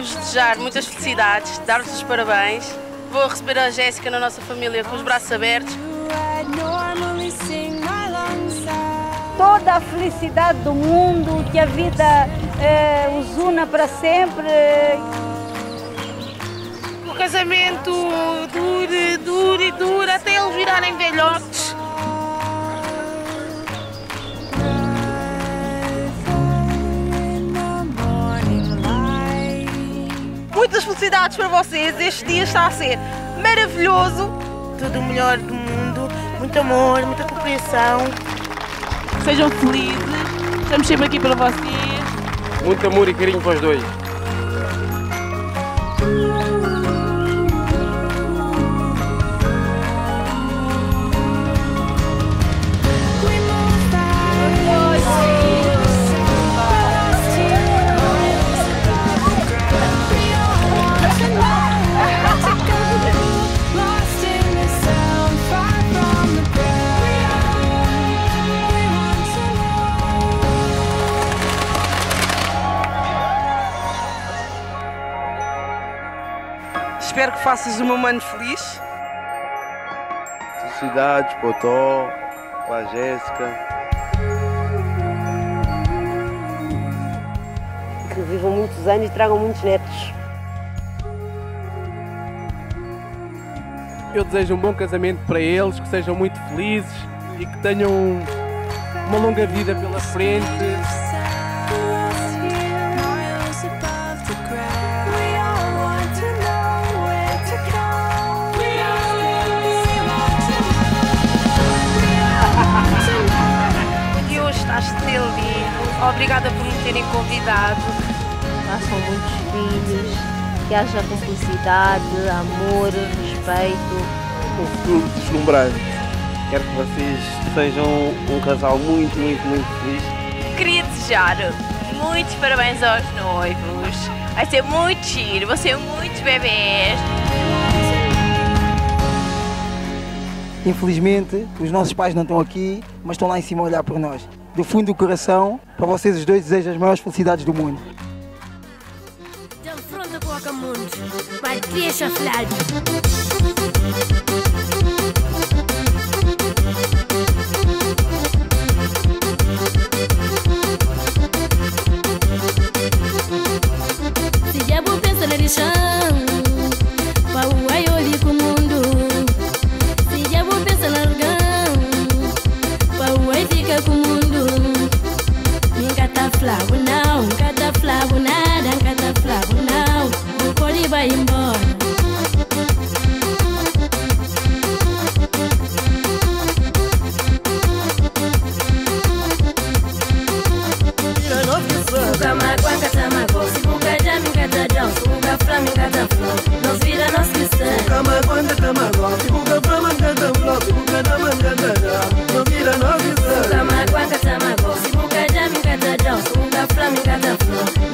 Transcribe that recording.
Queria-vos desejar muitas felicidades, dar-vos os parabéns. Vou receber a Jéssica na nossa família com os braços abertos. Toda a felicidade do mundo, que a vida eh, os una para sempre. O casamento dure, dure e dure até eles virarem velhotes. Felicidades para vocês. Este dia está a ser maravilhoso. Tudo o melhor do mundo. Muito amor, muita compreensão. Sejam felizes. Estamos sempre aqui para vocês. Muito amor e carinho para os dois. Espero que faças o meu mano feliz. Felicidades para o Tó, para a Jéssica. Que vivam muitos anos e tragam muitos netos. Eu desejo um bom casamento para eles, que sejam muito felizes e que tenham uma longa vida pela frente. Obrigada por me terem convidado. Nasçam muitos filhos, que haja cumplicidade, amor, respeito. Um futuro deslumbrante. Quero que vocês sejam um casal muito, muito, muito feliz. Queria desejar muitos parabéns aos noivos. Vai ser muito giro, vão ser muitos bebês. Infelizmente, os nossos pais não estão aqui, mas estão lá em cima a olhar por nós. Do fundo do coração, para vocês os dois, desejo as maiores felicidades do mundo. Sijabu Sipunga magwa nkata magwa. Sipunga jam nkata eh. jam. Sipunga flam nkata flow. Nosvira nosvisa Sipunga magwa nkata magwa. Sipunga flam nkata flow. Sipunga dama nkata jam. Nosvira nosvisa Sipunga magwa nkata magwa. Sipunga jam nkata jam. Sipunga flam nkata flow.